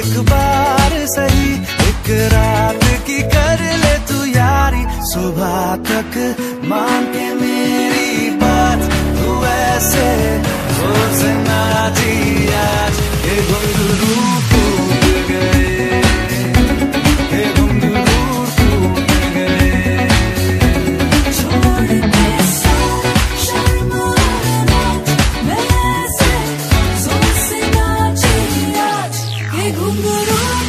एक बार सही एक रात की कर ले तू यारी। सुबह तक मांग के Oh,